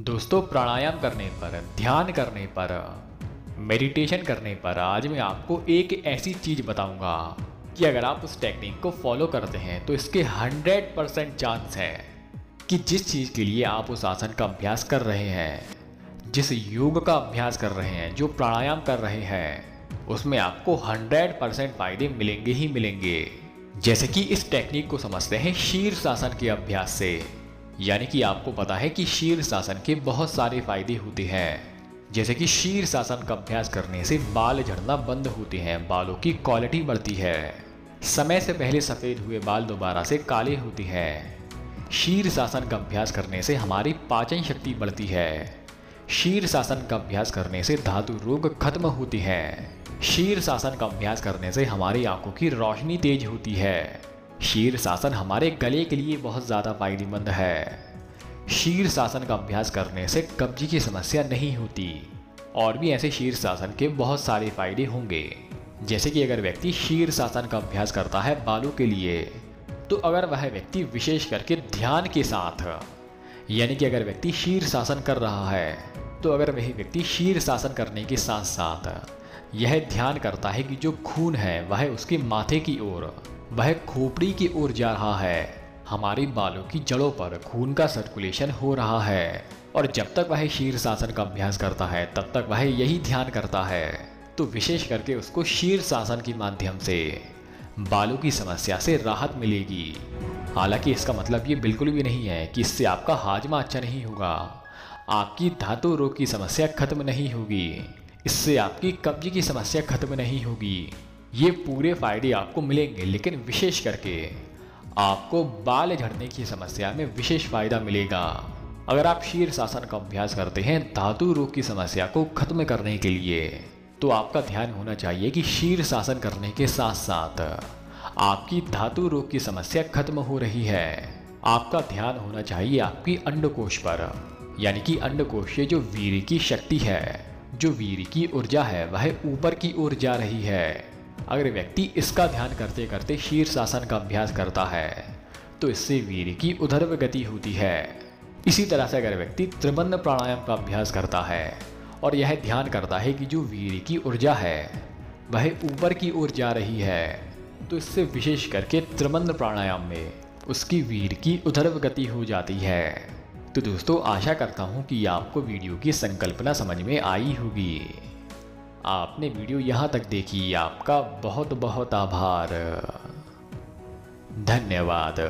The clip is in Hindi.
दोस्तों, प्राणायाम करने पर, ध्यान करने पर मेडिटेशन करने पर आज मैं आपको एक ऐसी चीज़ बताऊँगा कि अगर आप उस टेक्निक को फॉलो करते हैं तो इसके 100 परसेंट चांस है कि जिस चीज़ के लिए आप उस आसन का अभ्यास कर रहे हैं, जिस योग का अभ्यास कर रहे हैं, जो प्राणायाम कर रहे हैं, उसमें आपको 100 परसेंट फ़ायदे मिलेंगे ही मिलेंगे। जैसे कि इस टेक्निक को समझते हैं शीर्ष आसन के अभ्यास से। यानी कि आपको पता है कि शीर्ष आसन के बहुत सारे फ़ायदे होते हैं। जैसे कि शीर्ष आसन का अभ्यास करने से बाल झड़ना बंद होते हैं, बालों की क्वालिटी बढ़ती है। समय से पहले सफ़ेद हुए बाल दोबारा से काले होते हैं। शीर्ष आसन का अभ्यास करने से हमारी पाचन शक्ति बढ़ती है। शीर्ष आसन का अभ्यास करने से धातु रोग खत्म होती है। शीर्ष आसन का अभ्यास करने से हमारी आँखों की रोशनी तेज होती है। शीर्ष आसन हमारे गले के लिए बहुत ज़्यादा फ़ायदेमंद है। शीर्ष आसन का अभ्यास करने से कब्जी की समस्या नहीं होती, और भी ऐसे शीर्ष आसन के बहुत सारे फ़ायदे होंगे। जैसे कि अगर व्यक्ति शीर्ष आसन का अभ्यास करता है बालों के लिए तो अगर वह व्यक्ति विशेष करके ध्यान के साथ, यानी कि अगर व्यक्ति शीर्ष आसन कर रहा है तो अगर वही व्यक्ति शीर्ष आसन करने के साथ साथ यह ध्यान करता है कि जो खून है, वह उसके माथे की ओर वह खोपड़ी की ओर जा रहा है। हमारे बालों की जड़ों पर खून का सर्कुलेशन हो रहा है। और जब तक वह शीर्ष आसन का अभ्यास करता है, तब तक वह यही ध्यान करता है। तो विशेष करके उसको शीर्ष आसन के माध्यम से। बालों की समस्या से राहत मिलेगी। हालाँकि इसका मतलब ये बिल्कुल भी नहीं है कि इससे आपका हाजमा अच्छा नहीं होगा। आपकी धातु रोग की समस्या खत्म नहीं होगी। इससे आपकी कब्ज की समस्या खत्म नहीं होगी। ये पूरे फ़ायदे आपको मिलेंगे, लेकिन विशेष करके आपको बाल झड़ने की समस्या में विशेष फ़ायदा मिलेगा। अगर आप शीर्ष आसन का अभ्यास करते हैं, धातु रोग की समस्या को खत्म करने के लिए तो आपका ध्यान होना चाहिए कि शीर्ष आसन करने के साथ साथ आपकी धातु रोग की समस्या खत्म हो रही है। आपका ध्यान होना चाहिए आपकी अंडकोश पर, यानी कि अंडकोश जो वीर की शक्ति है, जो वीर की ऊर्जा है, वह ऊपर की ओर जा रही है। अगर व्यक्ति इसका ध्यान करते करते शीर्ष आसन का अभ्यास करता है तो इससे वीर की उधर्व गति होती है। इसी तरह से अगर व्यक्ति त्रिबंध प्राणायाम का अभ्यास करता है और यह ध्यान करता है कि जो वीर की ऊर्जा है, वह ऊपर की ओर जा रही है तो इससे विशेष करके त्रिबंध प्राणायाम में उसकी वीर की उधर्व गति हो जाती है। तो दोस्तों, आशा करता हूँ कि आपको वीडियो की संकल्पना समझ में आई होगी। आपने वीडियो यहाँ तक देखी। आपका बहुत बहुत आभार। धन्यवाद।